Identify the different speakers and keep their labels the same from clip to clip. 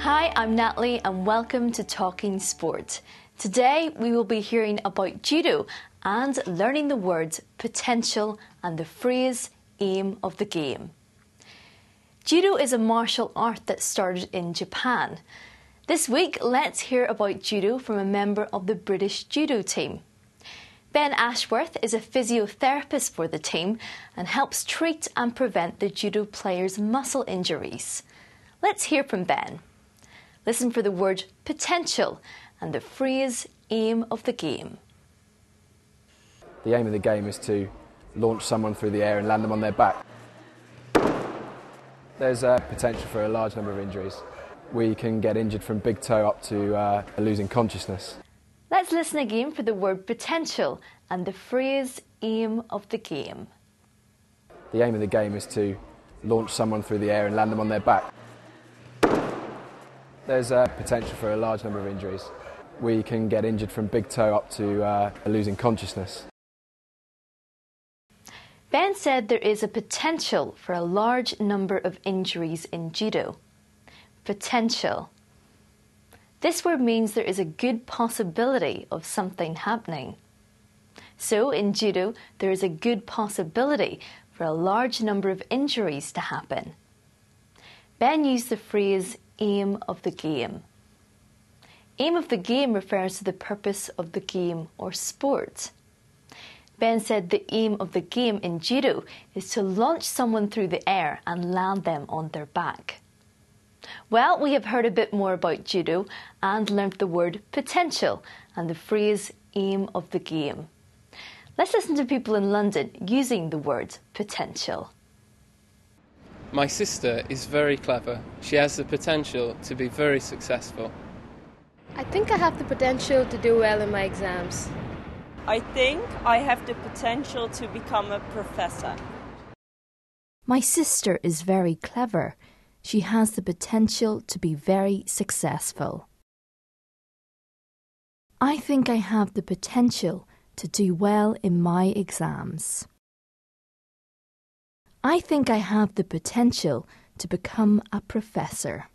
Speaker 1: Hi, I'm Natalie, and welcome to Talking Sport. Today we will be hearing about judo and learning the words potential and the phrase aim of the game. Judo is a martial art that started in Japan. This week, let's hear about judo from a member of the British judo team. Ben Ashworth is a physiotherapist for the team and helps treat and prevent the judo players' muscle injuries. Let's hear from Ben. Listen for the word potential and the phrase aim of the game.
Speaker 2: The aim of the game is to launch someone through the air and land them on their back. There's a potential for a large number of injuries. We can get injured from big toe up to uh, losing consciousness.
Speaker 1: Let's listen again for the word potential and the phrase aim of the game.
Speaker 2: The aim of the game is to launch someone through the air and land them on their back. There's a potential for a large number of injuries. We can get injured from big toe up to uh, losing consciousness.
Speaker 1: Ben said there is a potential for a large number of injuries in judo. Potential. This word means there is a good possibility of something happening. So, in judo, there is a good possibility for a large number of injuries to happen. Ben used the phrase aim of the game. Aim of the game refers to the purpose of the game or sport. Ben said the aim of the game in judo is to launch someone through the air and land them on their back. Well, we have heard a bit more about judo and learnt the word potential and the phrase aim of the game. Let's listen to people in London using the word potential.
Speaker 3: My sister is very clever. She has the potential to be very successful.
Speaker 4: I think I have the potential to do well in my exams.
Speaker 5: I think I have the potential to become a professor.
Speaker 6: My sister is very clever. She has the potential to be very successful. I think I have the potential to do well in my exams. I think I have the potential to become a professor.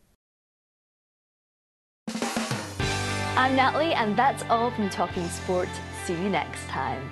Speaker 1: I'm Natalie, and that's all from Talking Sport. See you next time.